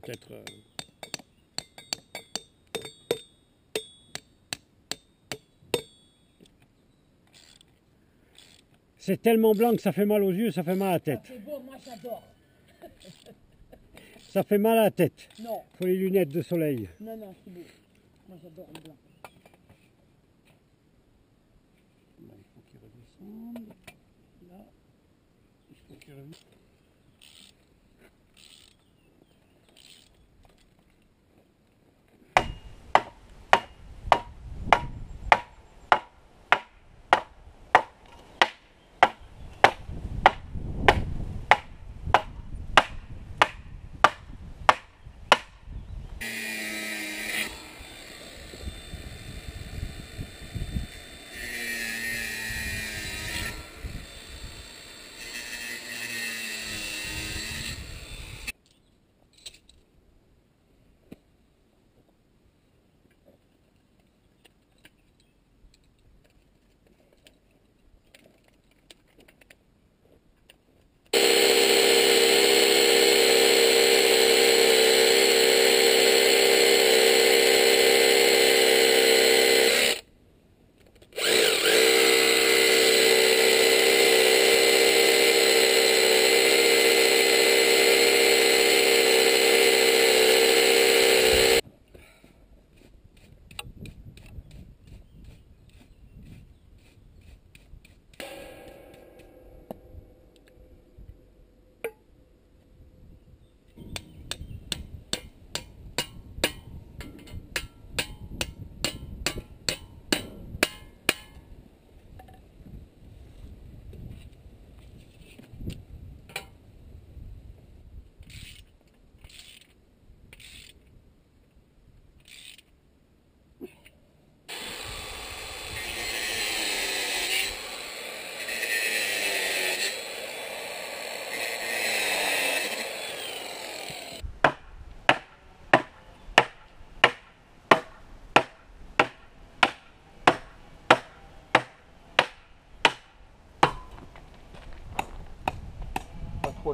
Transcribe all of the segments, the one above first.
Peut-être. euh, C'est tellement blanc que ça fait mal aux yeux, ça fait mal à la tête. C'est beau, moi j'adore. Ça fait mal à la tête. Non, Faut les lunettes de soleil. non, non, c'est beau. Moi j'adore le blanc. Là, il faut qu'il redescende. Là, il faut qu'il redescende.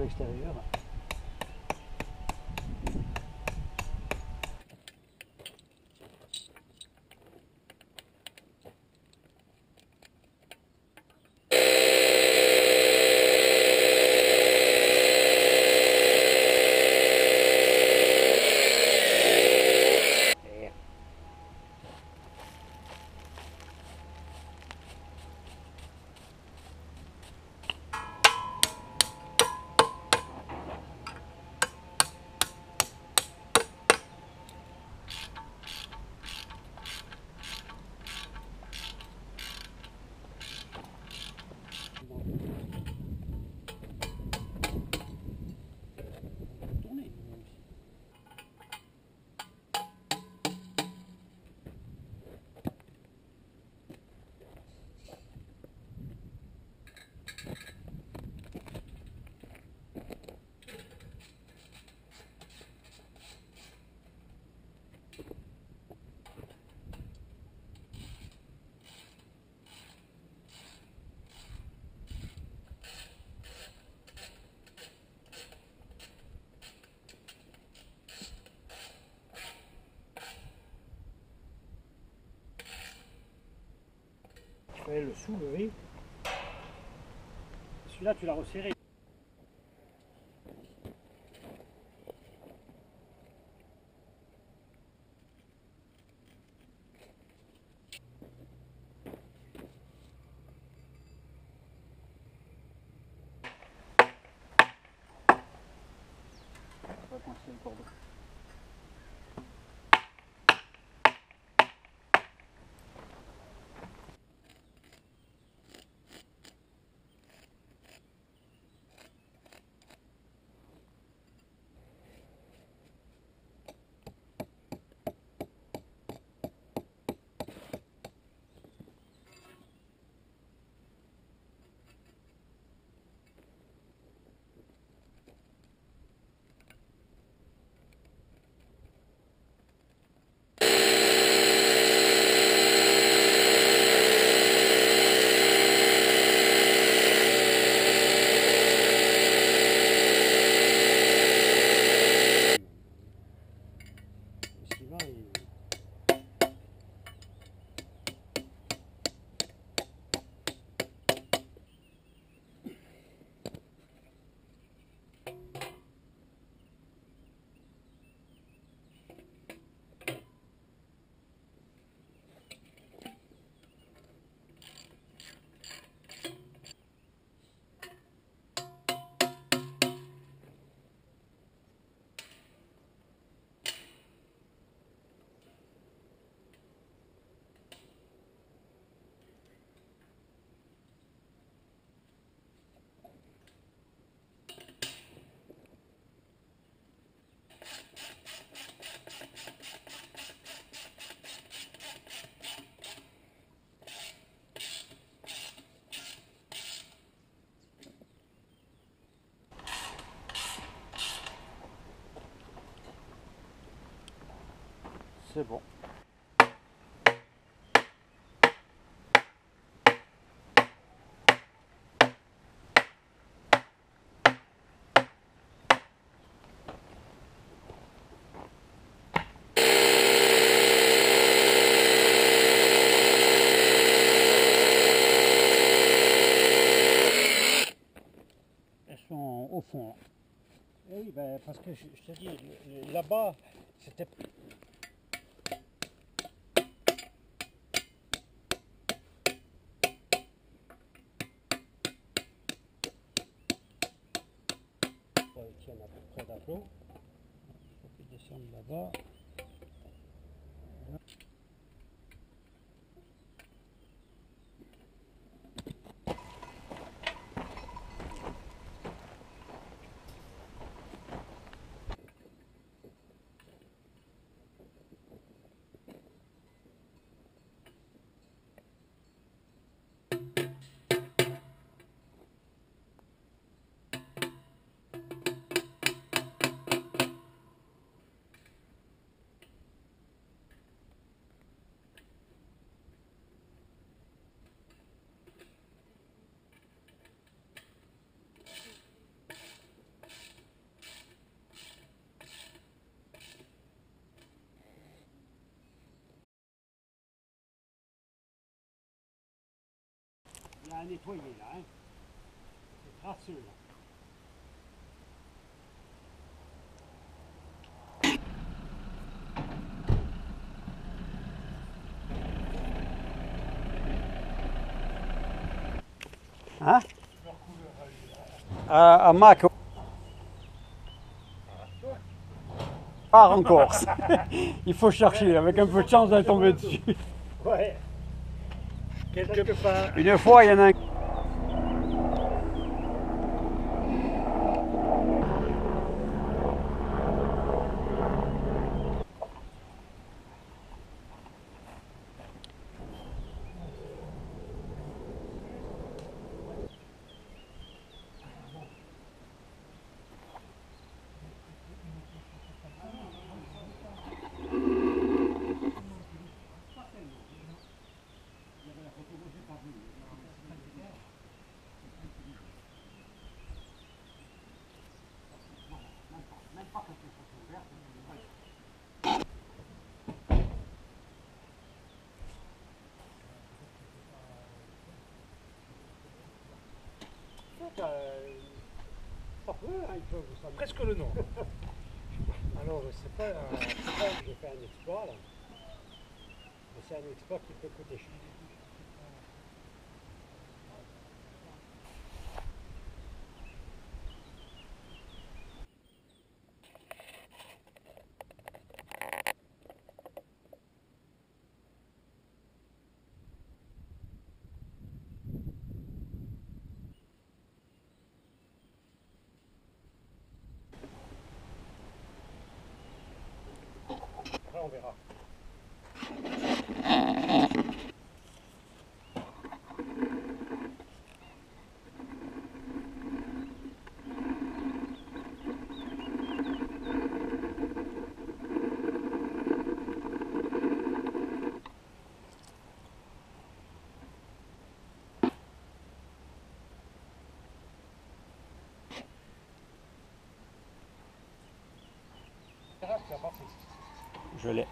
Pas trop à l'extérieur. Tourner. Le soulever. Celui-là, tu l'as resserré. C'est bon. Au fond. Eh oui, ben, parce que je, te dis, là-bas, c'était ils tiennent à peu près d'aplomb. Il faut qu'ils descendent là-bas. Voilà. Nettoyer là. Hein. C'est crasseux là. Hein? À, à Mac. Part en Corse. Il faut chercher, avec un peu de chance, elle tomber dessus. Ouais. Quelque part. Une fois, il y en a. Presque le nom. Alors, c'est pas, un- c'est pas que j'ai fait un exploit là, c'est un exploit qui peut coûter cher. Après, on verra. Je l'ai.